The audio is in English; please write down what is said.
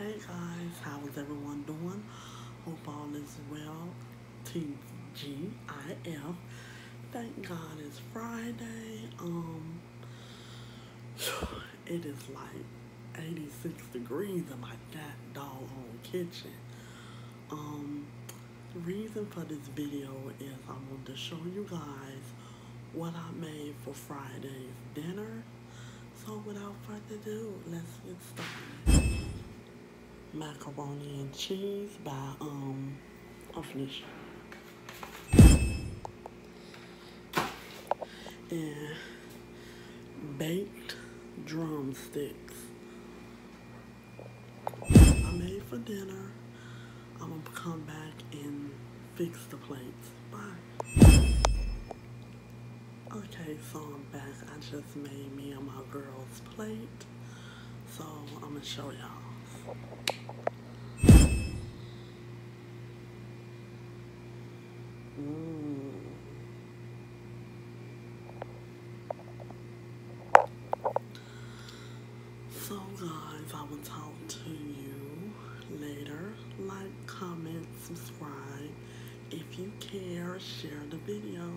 Hey guys, how is everyone doing? Hope all is well. TGIF. Thank God it's Friday. Um, it is like 86 degrees in my that doggone kitchen. Um, reason for this video is I want to show you guys what I made for Friday's dinner. So without further ado, let's get started macaroni and cheese by um Ofnish. And baked drumsticks. I made for dinner. I'm gonna come back and fix the plates. Bye. Okay, so I'm back. I just made me and my girl's plate. So I'm gonna show y'all. So guys, I will talk to you later. Like, comment, subscribe. If you care, share the video.